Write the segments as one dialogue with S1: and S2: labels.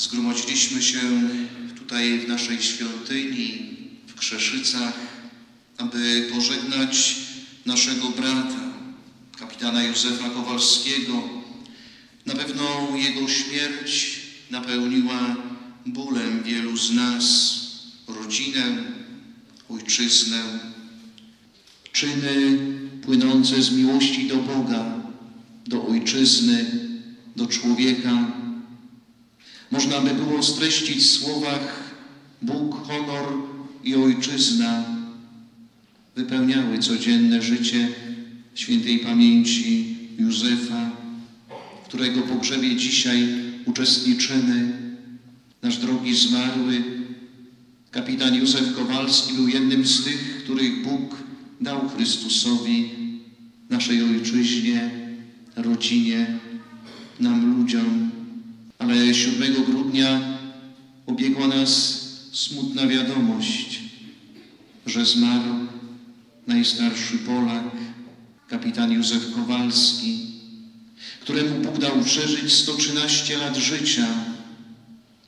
S1: Zgromadziliśmy się tutaj w naszej świątyni w Krzeszycach, aby pożegnać naszego brata, kapitana Józefa Kowalskiego. Na pewno jego śmierć napełniła bólem wielu z nas, rodzinę, ojczyznę. Czyny płynące z miłości do Boga, do ojczyzny, do człowieka. Można by było streścić w słowach Bóg, honor i ojczyzna wypełniały codzienne życie świętej pamięci Józefa, w którego pogrzebie dzisiaj uczestniczymy. Nasz drogi zmarły, kapitan Józef Kowalski był jednym z tych, których Bóg dał Chrystusowi, naszej ojczyźnie, rodzinie, nam ludziom. Ale 7 grudnia obiegła nas smutna wiadomość, że zmarł najstarszy Polak, kapitan Józef Kowalski, któremu Bóg dał przeżyć 113 lat życia,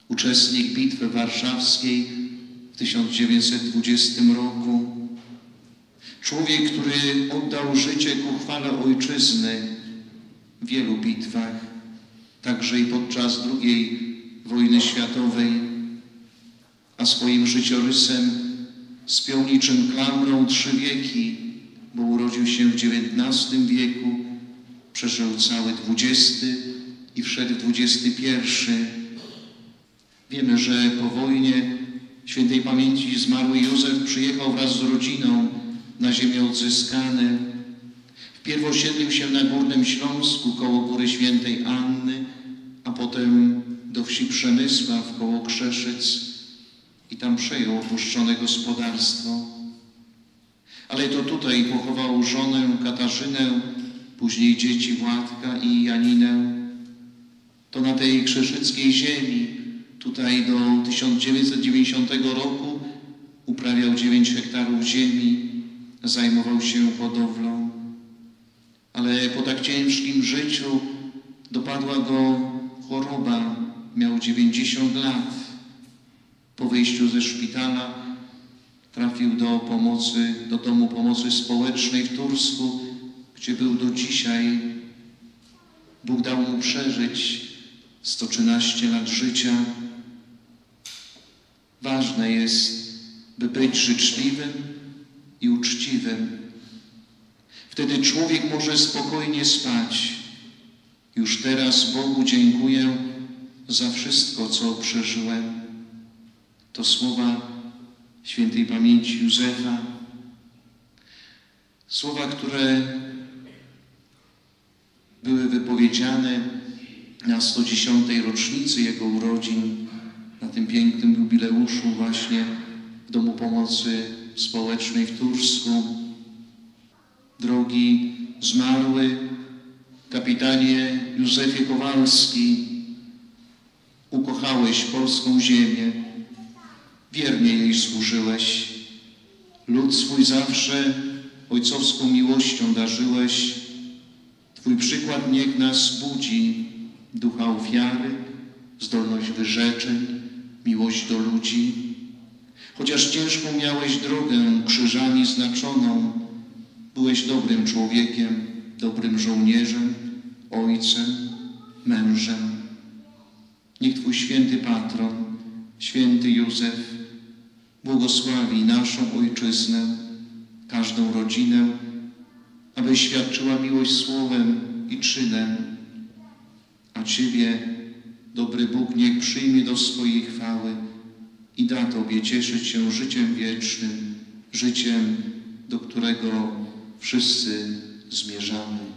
S1: uczestnik Bitwy Warszawskiej w 1920 roku. Człowiek, który oddał życie ku chwale ojczyzny w wielu bitwach, także i podczas II wojny światowej, a swoim życiorysem spiął niczym klamrą trzy wieki, bo urodził się w XIX wieku, przeżył cały XX i wszedł XXI. Wiemy, że po wojnie świętej pamięci zmarły Józef przyjechał wraz z rodziną na ziemię odzyskane. Wpierw osiedlił się na Górnym Śląsku Góry Świętej Anny, a potem do wsi Przemysław koło Krzeszyc i tam przejął opuszczone gospodarstwo. Ale to tutaj pochował żonę Katarzynę, później dzieci Władka i Janinę. To na tej krzeszyckiej ziemi, tutaj do 1990 roku uprawiał 9 hektarów ziemi, zajmował się hodowlą. Ale po tak ciężkim życiu dopadła go choroba, miał 90 lat. Po wyjściu ze szpitala trafił do pomocy, do domu pomocy społecznej w Tursku, gdzie był do dzisiaj. Bóg dał mu przeżyć 113 lat życia. Ważne jest, by być życzliwym i uczciwym. Wtedy człowiek może spokojnie spać. Już teraz Bogu dziękuję za wszystko, co przeżyłem. To słowa świętej pamięci Józefa. Słowa, które były wypowiedziane na 110. rocznicy jego urodzin, na tym pięknym jubileuszu właśnie w Domu Pomocy Społecznej w Tursku. Drogi zmarły kapitanie Józefie Kowalski, ukochałeś polską ziemię, wiernie jej służyłeś. Lud swój zawsze ojcowską miłością darzyłeś. Twój przykład niech nas budzi, ducha ofiary, zdolność wyrzeczeń, miłość do ludzi. Chociaż ciężką miałeś drogę krzyżami znaczoną, byłeś dobrym człowiekiem, dobrym żołnierzem, ojcem, mężem. Niech Twój święty patron, święty Józef, błogosławi naszą ojczyznę, każdą rodzinę, aby świadczyła miłość słowem i czynem. A Ciebie, dobry Bóg, niech przyjmie do swojej chwały i da Tobie cieszyć się życiem wiecznym, życiem, do którego wszyscy zmierzamy.